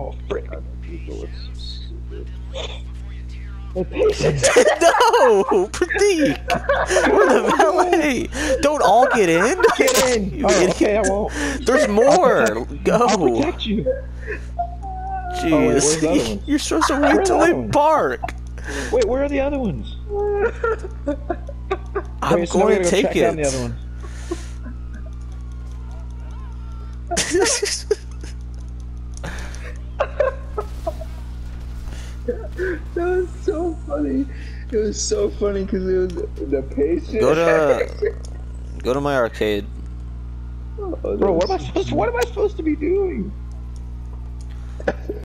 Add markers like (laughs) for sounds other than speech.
Oh, frick. People are so stupid. The patience. no, Pratheek. We're the valet. Don't all get in. Get in. (laughs) You Oh, idiot. okay, I won't. There's (laughs) more. I'll Go. protect you. Oh, wait, where's the other Jeez. You're supposed to wait till the they ones? bark. Wait, where are the other ones? (laughs) I'm Wait, so going to gotta go take track down the it. (laughs) That was so funny. It was so funny because it was the patient. Go to (laughs) go to my arcade. Oh, Bro, what am I supposed? To, what am I supposed to be doing?